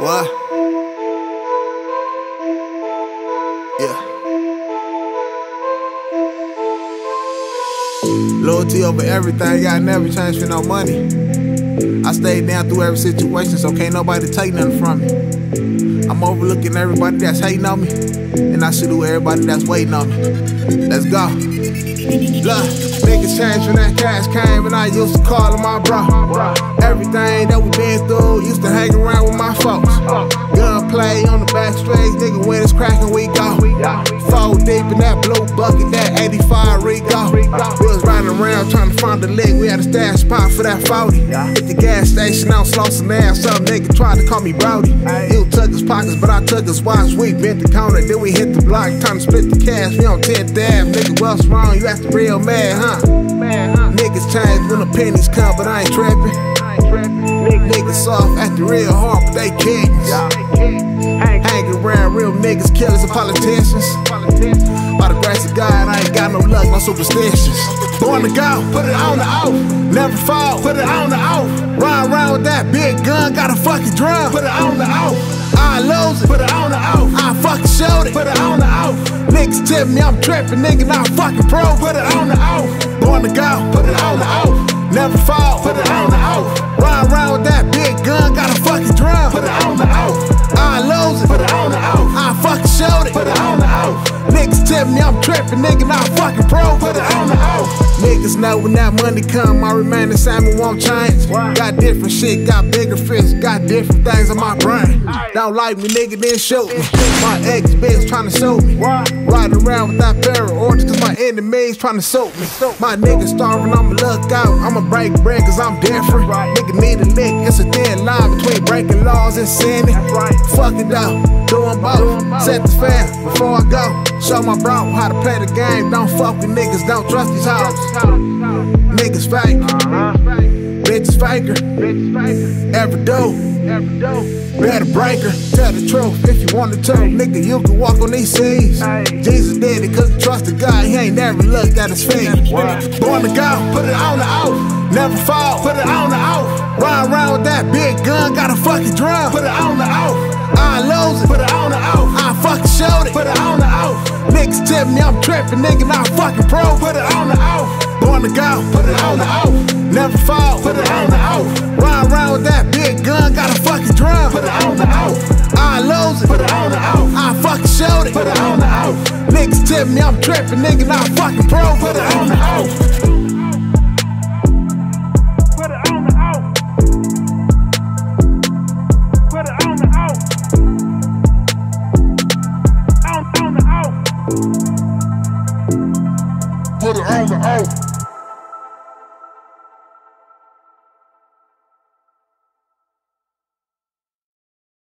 What? Yeah. Loyalty over everything, I never change for no money. I stayed down through every situation, so can't nobody take nothing from me. I'm overlooking everybody that's hating on me, and I salute everybody that's waiting on me. Let's go. Look, niggas changed when that cash came, and I used to call him my bro. Everything that we been through, used to hang around with my folks. Gunplay on the back streets, nigga, when it's cracking, we go. Four deep in that blue bucket, that 85 Rico. Around trying to find the leg. we had a stash spot for that 40. Hit the gas station out Slauson ass, some nigga tried to call me Brody. He took his pockets, but I took his watch. We bent the corner, then we hit the block, time to split the cash. We on 10th Ave, nigga, what's wrong? You acting real mad, huh? Niggas change when the pennies come, but I ain't tripping. Niggas soft, acting real hard, but they kittens. Hanging around real niggas, killers, and politicians. God, I ain't got no luck, no superstitions. Born to go, put it on the off. Never fall, put it on the off. Run around with that big gun, got a fucking drum, put it on the off. I lose it, put it on the off. I fucking showed it, put it on the off. Niggas tell me I'm tripping, nigga, not fucking pro, put it on the off. Born to go, put it on the off. Never fall, tell me I'm tripping, nigga, not fucking pro, put it on the off. Niggas know when that money come, I remain the same and won't change. Got different shit, got bigger fish, got different things in my brain. Don't like me, nigga, then shoot me. My ex bitch tryna shoot me. Riding around with that of orange, cause my enemies tryna soak me. My nigga starving, I'ma look out. I'ma break bread, cause I'm different. Nigga need a lick, it's a thin line between breaking laws and sinning. Fuck it though, doing both. Set the fan before I go. Show my bro how to play the game. Don't fuck with niggas, don't trust these hoes. Niggas fake, bitches faker. Every do. Better breaker, tell the truth if you wanted to. Nigga, you can walk on these seas. Jesus did it cause he trusted God, he ain't never looked at his feet. Born to go, put it on the off. Never fall, put it on the off. Run around with that big gun, got a fucking drum, Tell me I'm tripping, nigga, not fucking pro, put it on the off. Born to go, put it on the off. Never fall, put it on the off. Run around with that big gun, got a fucking drum, put it on the off. I lose it, put it on the off. I fucking showed it, put it on the off. Niggas tell me I'm tripping, nigga, not fucking pro, put it on the off. On the